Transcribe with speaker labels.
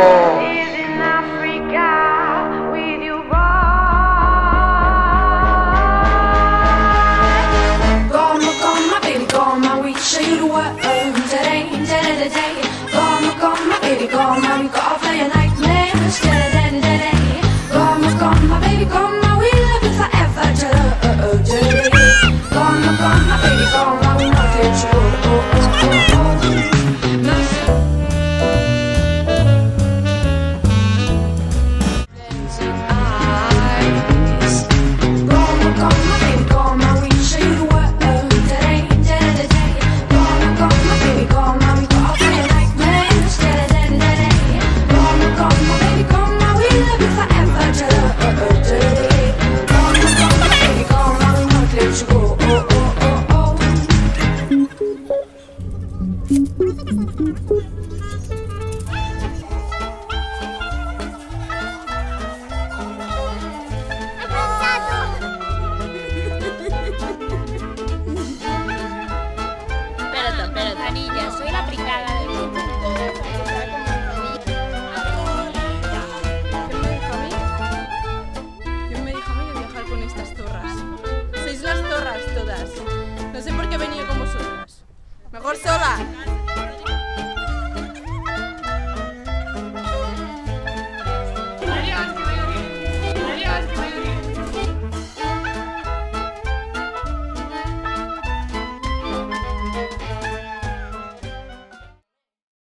Speaker 1: Tchau! all my. Mejor solo.